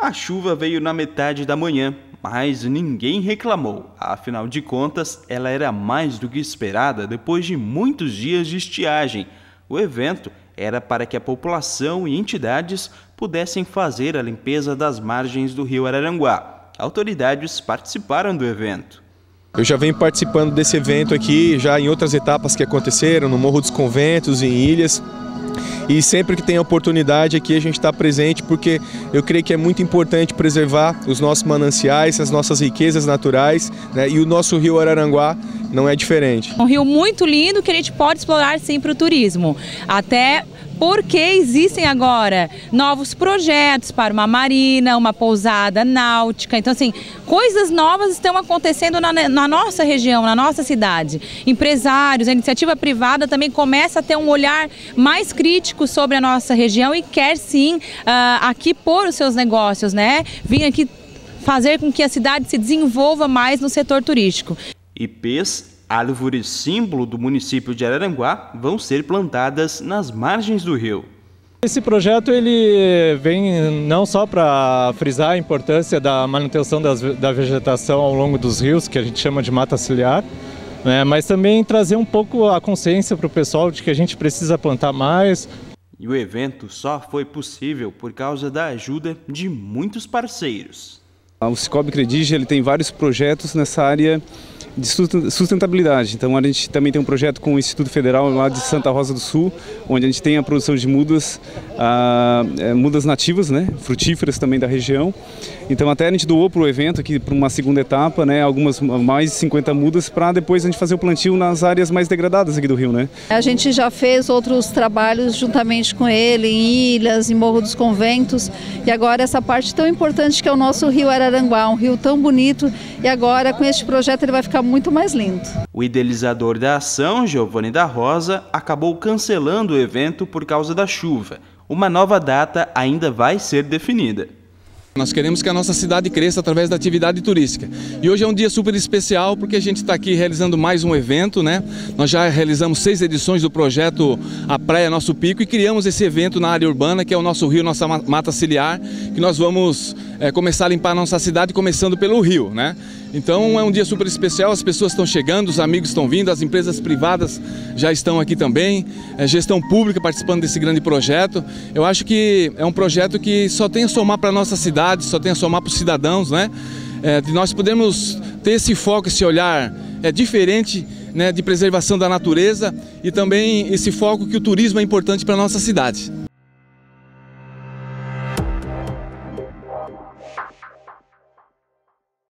A chuva veio na metade da manhã, mas ninguém reclamou. Afinal de contas, ela era mais do que esperada depois de muitos dias de estiagem. O evento era para que a população e entidades pudessem fazer a limpeza das margens do rio Araranguá. Autoridades participaram do evento. Eu já venho participando desse evento aqui, já em outras etapas que aconteceram, no Morro dos Conventos, em Ilhas. E sempre que tem oportunidade aqui a gente está presente porque eu creio que é muito importante preservar os nossos mananciais, as nossas riquezas naturais né? e o nosso rio Araranguá não é diferente. Um rio muito lindo que a gente pode explorar sim para o turismo. Até porque existem agora novos projetos para uma marina, uma pousada náutica. Então, assim, coisas novas estão acontecendo na, na, nossa região, na nossa cidade. Empresários, a iniciativa privada também começa a ter um olhar mais crítico sobre a nossa região e quer sim uh, aqui pôr os seus negócios, né? Vir aqui fazer com que a cidade se desenvolva mais no setor turístico. IPs árvores símbolo do município de Araranguá vão ser plantadas nas margens do rio. Esse projeto ele vem não só para frisar a importância da manutenção das, da vegetação ao longo dos rios, que a gente chama de mata ciliar, né, mas também trazer um pouco a consciência para o pessoal de que a gente precisa plantar mais. E o evento só foi possível por causa da ajuda de muitos parceiros. O Cicobi Credige ele tem vários projetos nessa área de sustentabilidade. Então a gente também tem um projeto com o Instituto Federal lá de Santa Rosa do Sul, onde a gente tem a produção de mudas, ah, é, mudas nativas, né, frutíferas também da região. Então até a gente doou para o evento aqui para uma segunda etapa, né, algumas mais de 50 mudas para depois a gente fazer o plantio nas áreas mais degradadas aqui do Rio, né. A gente já fez outros trabalhos juntamente com ele em ilhas, em Morro dos Conventos e agora essa parte tão importante que é o nosso Rio Araranguá, um rio tão bonito e agora com este projeto ele vai ficar muito mais lindo. O idealizador da ação, Giovanni da Rosa, acabou cancelando o evento por causa da chuva. Uma nova data ainda vai ser definida. Nós queremos que a nossa cidade cresça através da atividade turística. E hoje é um dia super especial porque a gente está aqui realizando mais um evento, né? Nós já realizamos seis edições do projeto A Praia Nosso Pico e criamos esse evento na área urbana, que é o nosso rio, nossa mata ciliar, que nós vamos é, começar a limpar a nossa cidade começando pelo rio, né? Então é um dia super especial, as pessoas estão chegando, os amigos estão vindo, as empresas privadas já estão aqui também, é, gestão pública participando desse grande projeto. Eu acho que é um projeto que só tem a somar para a nossa cidade, só tem a somar para os cidadãos, né? É, de nós podemos ter esse foco, esse olhar é, diferente né, de preservação da natureza e também esse foco que o turismo é importante para a nossa cidade.